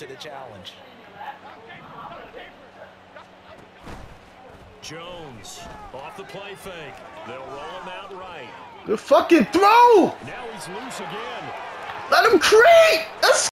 to the challenge. Jones off the play fake. They'll roll him out right. The fucking throw! Now he's loose again. Let him create!